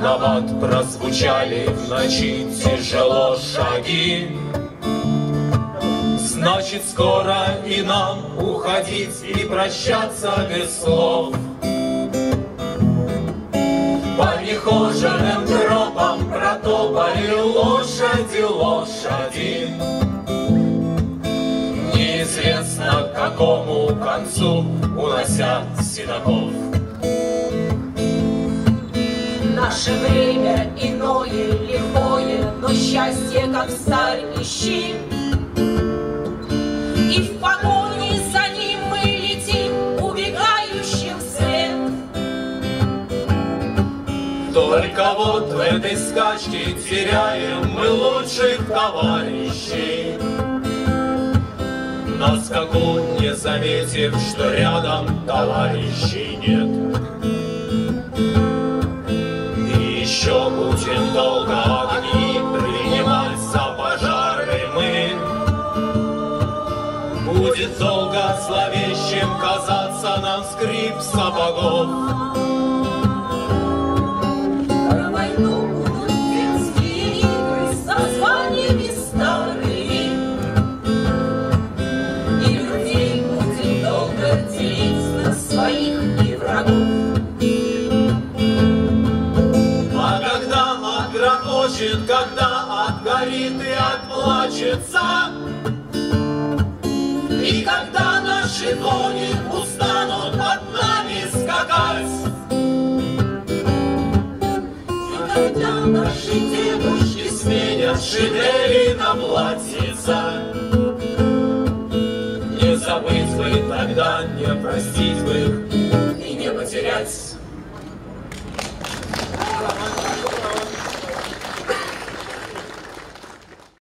набат прозвучали в ночи тяжело шаги. Значит, скоро и нам уходить и прощаться без слов. По нехоженным тропам протопали лошади, лошади. Неизвестно, к какому концу унося седаков. Наше время иное, лихое, но счастье, как сталь, ищи. И в погоне за ним мы летим, убегающим вслед. Только вот в этой скачке теряем мы лучших товарищей. На скаку не заметив, что рядом товарищей нет. Будет долго зловещим казаться нам скрип сапогов. Про войну будут детские игры с названиями старыми. И людей будем долго делить на своих и врагов. А когда отгрохочет, когда отгорит и отплачется, кони устанут под нами скакать, когда наши девушки сменят шинели на платьица. Не забыть бы тогда, не простить бы